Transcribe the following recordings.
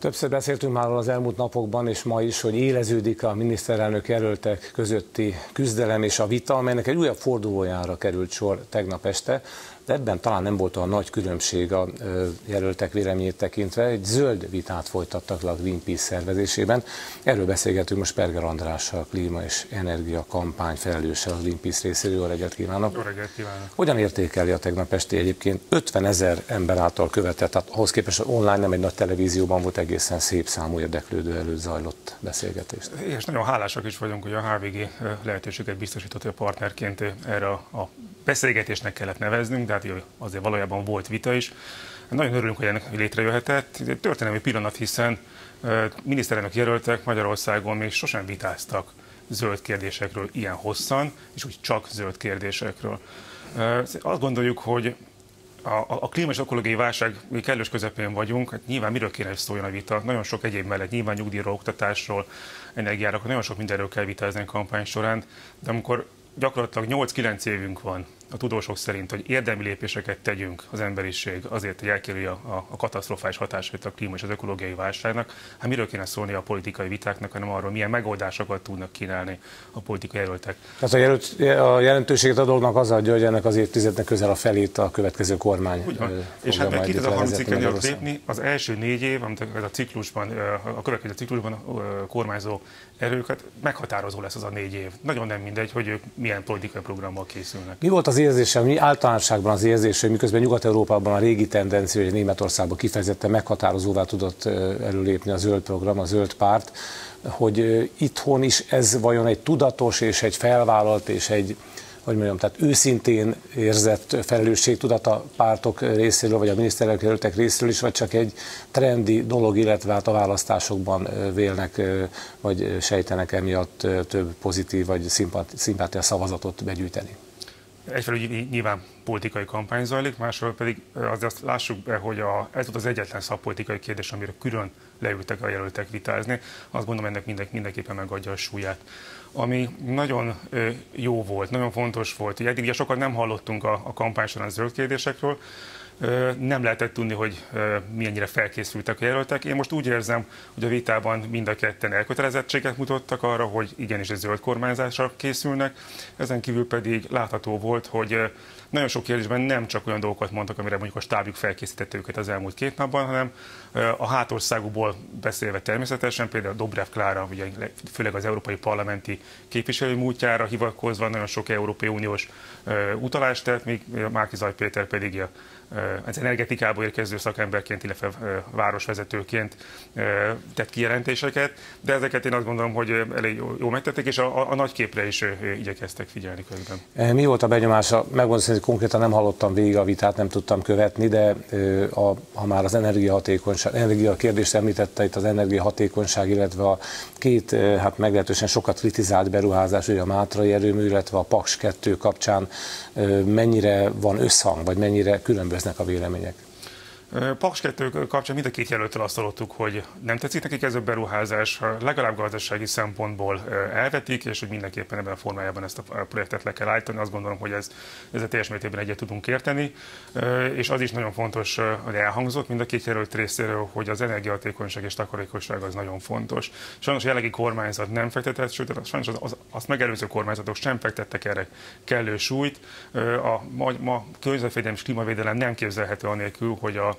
Többször beszéltünk már az elmúlt napokban, és ma is, hogy éleződik a miniszterelnök jelöltek közötti küzdelem és a vita, amelynek egy újabb fordulójára került sor tegnap este de ebben talán nem volt a nagy különbség a jelöltek véleményét tekintve. Egy zöld vitát folytattak le a Greenpeace szervezésében. Erről beszélgetünk most Perger Andrással, klíma és energia kampány felelőssel a Greenpeace részéről. Jó reggelt kívánok! Jó reggelt kívánok! Hogyan értékeli a tegnap esti egyébként 50 ezer ember által követett, tehát ahhoz képest, hogy online nem egy nagy televízióban volt egészen szép számú érdeklődő előtt zajlott beszélgetést. És nagyon hálásak is vagyunk, hogy a HVG lehetőséget biztosított a partnerként erre a beszélgetésnek kellett neveznünk, de hát azért valójában volt vita is. Nagyon örülünk, hogy ennek létrejöhetett. Ez egy történelmi pillanat, hiszen miniszterelnök jelöltek Magyarországon még sosem vitáztak zöld kérdésekről ilyen hosszan, és úgy csak zöld kérdésekről. Azt gondoljuk, hogy a, a klíma és ökológiai válság kellős közepén vagyunk, hát nyilván miről kéne, hogy szóljon a vita. Nagyon sok egyéb mellett, nyilván nyugdíjról, oktatásról, energiáról, nagyon sok mindenről kell vitázni a kampány során, de amikor gyakorlatilag 8-9 évünk van a tudósok szerint, hogy érdemi lépéseket tegyünk az emberiség azért, hogy elkerülje a, a katasztrofális hatásait a klíma és az ökológiai válságnak, hát miről kéne szólni a politikai vitáknak, hanem arról, milyen megoldásokat tudnak kínálni a politikai jelöltek. Tehát a, jelölt, a jelentőséget a dolognak az adja, hogy ennek az évtizednek közel a felét a következő kormány. Úgy van. És hát meg 2030-ig lépni, az első négy év, amit ez a ciklusban, a következő ciklusban a kormányzó erőket, meghatározó lesz az a négy év. Nagyon nem mindegy, hogy ők milyen politikai programmal készülnek. Mi volt az érzésem, mi általánosságban az érzés, hogy miközben Nyugat-Európában a régi tendencia, hogy Németországban kifejezetten meghatározóvá tudott előlépni a zöld program, a zöld párt, hogy itthon is ez vajon egy tudatos és egy felvállalt és egy hogy mondjam, tehát őszintén érzett felelősségtudat a pártok részéről, vagy a miniszterelnök jelöltek részéről is, vagy csak egy trendi dolog, illetve hát a választásokban vélnek, vagy sejtenek emiatt több pozitív vagy szimpátia szavazatot begyűjteni? Egyfelől nyilván politikai kampány zajlik, másról pedig azért azt lássuk be, hogy a, ez volt az egyetlen szakpolitikai kérdés, amire külön leültek a jelöltek vitázni. Azt gondolom, ennek minden, mindenképpen megadja a súlyát. Ami nagyon jó volt, nagyon fontos volt, hogy eddig ugye sokat nem hallottunk a, a kampány során zöld kérdésekről, nem lehetett tudni, hogy milyennyire felkészültek a jelöltek. Én most úgy érzem, hogy a vitában mind a ketten elkötelezettséget mutattak arra, hogy igenis egy zöld kormányzásra készülnek. Ezen kívül pedig látható volt, hogy nagyon sok kérdésben nem csak olyan dolgokat mondtak, amire mondjuk a stábjuk felkészítette őket az elmúlt két napban, hanem a hátországukból beszélve természetesen, például Dobrev Klára, ugye főleg az Európai Parlamenti képviselő múltjára hivatkozva nagyon sok Európai Uniós utalást tett, míg Márki Zaj Péter pedig az energetikából érkező szakemberként, illetve városvezetőként tett kijelentéseket, de ezeket én azt gondolom, hogy elég jó, jó megtették, és a, a nagy képre is igyekeztek figyelni közben. Mi volt a benyomása? Megmondom, hogy konkrétan nem hallottam végig a vitát, nem tudtam követni, de a, ha már az energiahatékonyság, energia kérdést említette itt az energiahatékonyság, illetve a két hát meglehetősen sokat kritizált beruházás, ugye a Mátrai erőmű, illetve a Paks 2 kapcsán mennyire van összhang, vagy mennyire különböző lesznek a vélemények. Paks 2 kapcsán mind a két jelöltől azt hallottuk, hogy nem tetszik nekik ez a beruházás, legalább gazdasági szempontból elvetik, és hogy mindenképpen ebben a formájában ezt a projektet le kell állítani. Azt gondolom, hogy ez, ezzel teljes mértékben egyet tudunk érteni. És az is nagyon fontos, hogy elhangzott mind a két jelölt részéről, hogy az energiahatékonyság és takarékosság az nagyon fontos. Sajnos a jelenlegi kormányzat nem fektetett, sőt, sajnos az, az, azt megelőző kormányzatok sem fektettek erre kellő súlyt. A ma, ma környezetvédelem és klímavédelem nem képzelhető anélkül, hogy a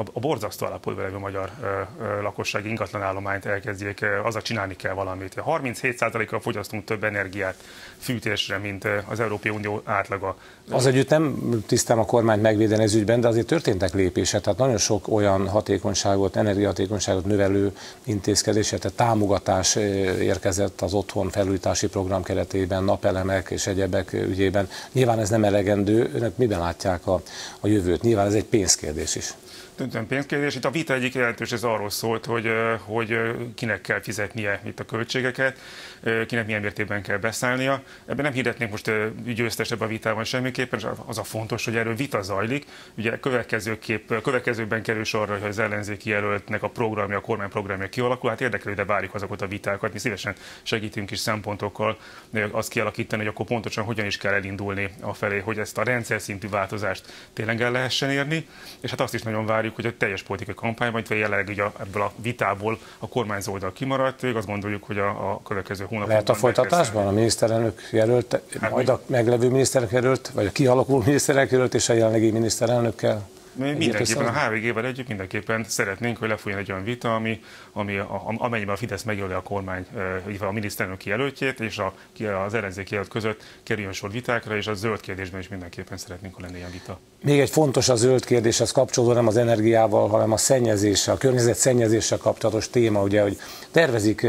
a, a borzasztó állapotban levő magyar ö, ö, lakosság ingatlanállományt elkezdjék, azzal csinálni kell valamit. 37%-kal fogyasztunk több energiát fűtésre, mint az Európai Unió átlaga. Az együtt nem tisztám a kormányt megvédeni ez ügyben, de azért történtek lépések, tehát nagyon sok olyan hatékonyságot, energiahatékonyságot növelő intézkedéset, tehát támogatás érkezett az otthon felújítási program keretében, napelemek és egyebek ügyében. Nyilván ez nem elegendő, önök miben látják a, a jövőt? Nyilván ez egy pénzkérdés is döntően pénzkérdés. Itt a vita egyik jelentős, ez arról szólt, hogy, hogy kinek kell fizetnie itt a költségeket, kinek milyen mértékben kell beszállnia. Ebben nem hirdetnék most győztes ebben a vitában semmiképpen, az a fontos, hogy erről vita zajlik. Ugye következőképp, következőben kerül sorra, hogy az ellenzéki jelöltnek a programja, a kormány programja kialakul. Hát érdekel, de várjuk azokat a vitákat. Mi szívesen segítünk is szempontokkal azt kialakítani, hogy akkor pontosan hogyan is kell elindulni a felé, hogy ezt a rendszer szintű változást tényleg el lehessen érni. És hát azt is nagyon várjuk, várjuk, hogy a teljes politikai kampányban, vagy jelenleg ugye ebből a vitából a kormányzó oldal kimaradt, azt gondoljuk, hogy a, a következő hónapokban... Lehet a folytatásban a miniszterelnök jelölt, hát majd mi? a meglevő miniszterelnök jelölt, vagy a kialakuló miniszterelnök jelölt és a jelenlegi miniszterelnökkel? Mi mindenképpen a HVG-vel együtt mindenképpen szeretnénk, hogy lefolyjon egy olyan vita, ami, ami a, amennyiben a Fidesz megjelöli a kormány, illetve a miniszterelnök jelöltjét, és a, az ellenzéki jelölt között kerüljön sor vitákra, és a zöld kérdésben is mindenképpen szeretnénk, hogy lenne ilyen vita. Még egy fontos a zöld kérdéshez kapcsolódó, nem az energiával, hanem a szennyezéssel, a környezet szennyezéssel kapcsolatos téma, ugye, hogy tervezik,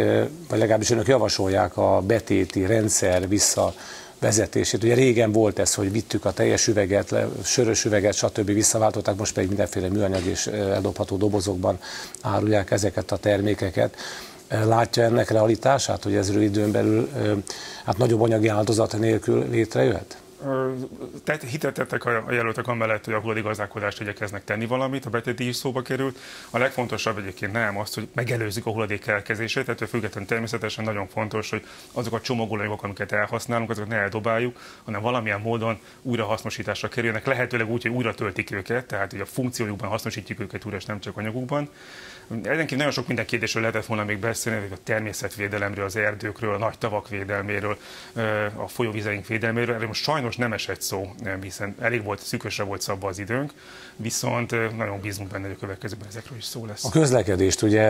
vagy legalábbis önök javasolják a betéti rendszer vissza vezetését. Ugye régen volt ez, hogy vittük a teljes üveget, le, sörös üveget, stb. visszaváltották, most pedig mindenféle műanyag és eldobható dobozokban árulják ezeket a termékeket. Látja ennek realitását, hogy ez időn belül hát nagyobb anyagi áldozat nélkül létrejöhet? Tehát hitettek a jelöltek amellett, hogy a hulladékgazdálkodást igyekeznek tenni valamit, a betéti is szóba került. A legfontosabb egyébként nem az, hogy megelőzzük a hulladék keletkezését, tehát függetlenül természetesen nagyon fontos, hogy azok a csomagolóanyagok, amiket elhasználunk, azokat ne eldobáljuk, hanem valamilyen módon újra hasznosításra kerülnek, lehetőleg úgy, hogy újra töltik őket, tehát hogy a funkciójukban hasznosítjuk őket újra, és nem csak anyagukban. Ezenként nagyon sok minden kérdésről lehetett volna még beszélni, a természetvédelemről, az erdőkről, a nagy tavak védelméről, a folyóvizeink védelméről. Erről most sajnos nem esett szó, hiszen elég volt, szűkösre volt szabva az időnk, viszont nagyon bízunk benne, hogy a következőben ezekről is szó lesz. A közlekedést ugye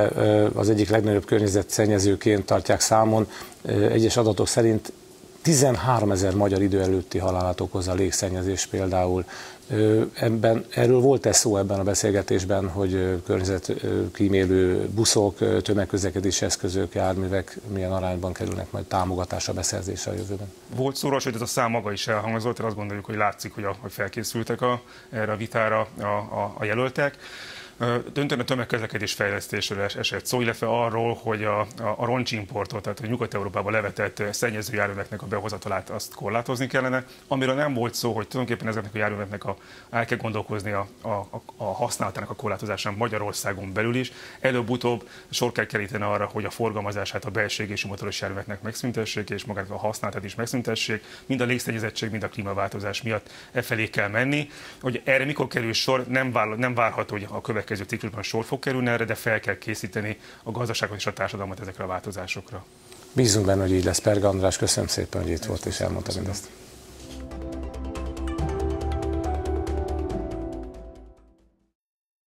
az egyik legnagyobb környezetszennyezőként tartják számon. Egyes adatok szerint 13 ezer magyar idő előtti halálát okoz a légszennyezés például. Ebben, erről volt-e szó ebben a beszélgetésben, hogy környezetkímélő buszok, tömegközlekedési eszközök, járművek milyen arányban kerülnek majd támogatásra, beszerzésre a jövőben? Volt szó hogy ez a szám maga is elhangzott, azt gondoljuk, hogy látszik, hogy, a, hogy felkészültek a, erre a vitára a, a, a jelöltek döntően a tömegközlekedés fejlesztésről esett szó, illetve arról, hogy a, a, a roncsimportot, tehát a Nyugat-Európába levetett szennyező járműveknek a behozatalát azt korlátozni kellene. Amiről nem volt szó, hogy tulajdonképpen ezeknek a járműveknek a, el kell gondolkozni a, a, a használatának a korlátozásán Magyarországon belül is. Előbb-utóbb sor kell keríteni arra, hogy a forgalmazását a belső és motoros járműveknek megszüntessék, és magát a használatát is megszüntessék. Mind a légszennyezettség, mind a klímaváltozás miatt e felé kell menni. Hogy erre mikor kerül sor, nem, vár, nem várható, hogy a következő következő ciklusban sor fog kerülni erre, de fel kell készíteni a gazdaságot és a társadalmat ezekre a változásokra. Bízunk benne, hogy így lesz. Perga András, köszönöm szépen, hogy itt volt és elmondta mindezt.